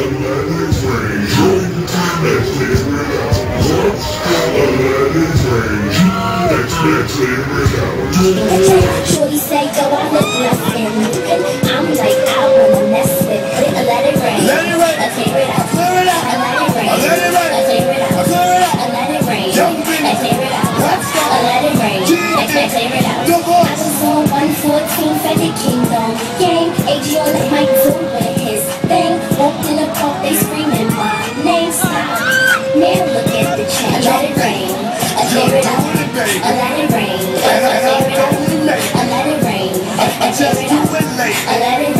It. Let it rain. It it it it kingdom. Game, AG on. I let it rain. Rain. I, I just do it late. I let it rain.